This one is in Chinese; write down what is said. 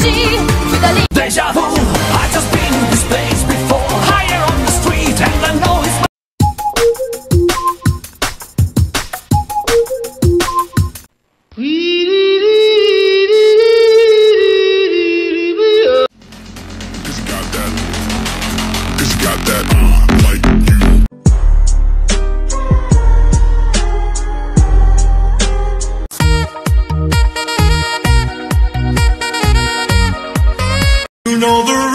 机，取。下风。know the